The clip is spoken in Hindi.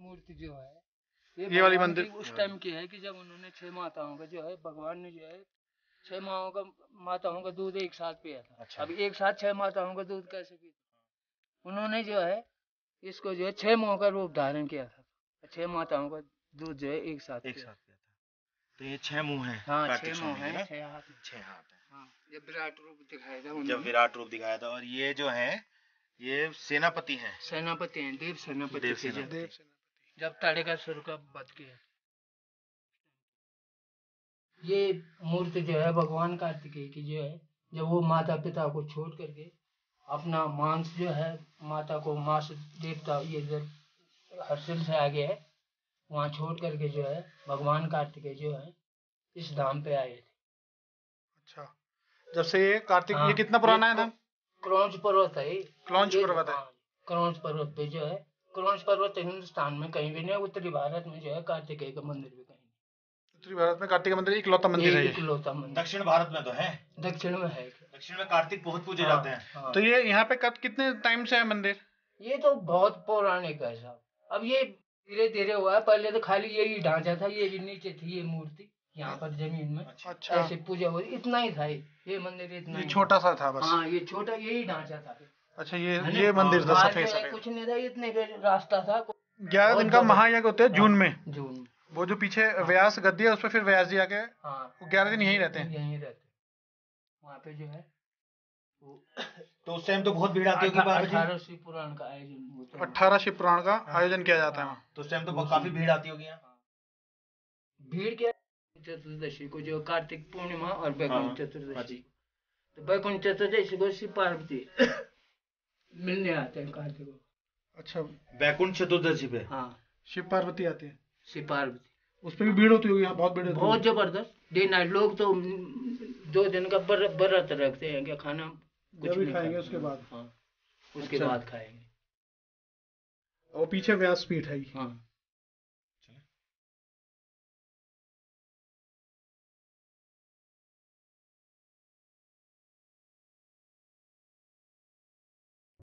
मूर्ति जो है ये ये वाली मंदिर- उस टाइम की है कि जब उन्होंने छह माताओं का जो है भगवान ने जो है छह माओ का माताओं का दूध एक साथ पिया था। अच्छा। अब एक साथ छह माताओं का दूध कैसे पी उन्होंने जो है इसको जो है छह माओं का रूप धारण किया था। छह माताओं का दूध जो है एक साथ एक साथ किया था। तो ये छह मुँह है हाँ छह मुँह है छह हाथ छह हाथ है। हाँ ये विराट रूप दिखाया था जब विराट रूप दिखाया था और ये जो है ये सेनापति हैं। सेनापति हैं देव सेनापति देव थे जब- सेनापति जब ताड़कासुर का वध किया ये मूर्ति जो है भगवान कार्तिकेय की जो है जब वो माता पिता को छोड़ करके अपना मांस जो है माता को मांस देवता ये इधर हर्षिल से आगे है वहाँ छोड़ करके जो है भगवान कार्तिकेय जो है इस धाम पे आए थे अच्छा जब से ये कार्तिक हाँ, ये कितना पुराना है नाम क्रौंच पर्वत है। क्रौंच पर्वत है। हाँ, क्रौंच पर्वत पे जो है क्रौंच पर्वत हिंदुस्तान में कहीं भी नहीं उत्तरी भारत में जो है कार्तिकेय का मंदिर भी कहीं उत्तरी भारत में कार्तिक मंदिर इकलौता मंदिर है ये। इकलौता मंदिर। दक्षिण भारत में तो है। दक्षिण में है। दक्षिण में कार्तिक बहुत पूजे हाँ, जाते हैं। हाँ। तो ये यहाँ पे कब कितने टाइम से है मंदिर? ये तो बहुत पौराणिक है साहब। अब ये धीरे धीरे हुआ है पहले तो खाली यही ढांचा था ये भी नीचे थी ये मूर्ति यहाँ पर ज़मीन में। अच्छा। ऐसे पूजा हो इतना ही था ये। ये मंदिर इतना ये ही छोटा सा था बस। हाँ ये छोटा यही ढांचा था। अच्छा ये ये मंदिर था सफ़ेद सफ़ेद। कुछ नहीं था इतने का रास्ता था ग्यारह दिन का महायज्ञ होते हैं जून में। जून। वो जो पीछे व्यास गद्दी है उस पर फिर व्यास जी आके हाँ। ग्यारह दिन यहीं रहते हैं। यहीं रहते वहाँ पे जो है वो तो उस टाइम तो बहुत भीड़ आती होगी अठारह शिव पुराण का आयोजन होता है। अट्ठारह शिव पुराण का आयोजन किया जाता है तो उस टाइम तो काफ़ी भीड़ आती होगी भीड़ क्या चतुर्दशी को जो कार्तिक पूर्णिमा और बैकुंठ हाँ, चतुर्दशी। तो बैकुंठ चतुर्दशी को शिव पार्वती मिलने आते हैं कार्तिक को अच्छा। वैकुंठ चतुर्दशी पे। हाँ। शिव पार्वती आते हैं। शिव पार्वती। उस पर भी भीड़ होती होगी बहुत भीड़ होती बहुत ज़बरदस्त। डे नाइट लोग तो दो दिन का बर- व्रत रखते हैं क्या खाना कुछ भी खाएँगे। उसके बाद। हाँ उसके अच्छा। बाद खाएँगे। और पीछे व्यास पीठ है। हाँ।